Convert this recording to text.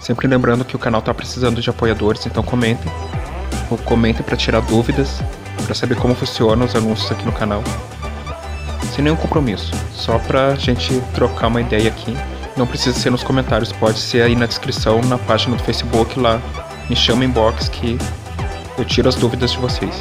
Sempre lembrando que o canal tá precisando de apoiadores, então comentem. Ou comentem para tirar dúvidas, para saber como funcionam os anúncios aqui no canal. Sem nenhum compromisso, só pra gente trocar uma ideia aqui. Não precisa ser nos comentários, pode ser aí na descrição, na página do Facebook lá. Me chama inbox que eu tiro as dúvidas de vocês.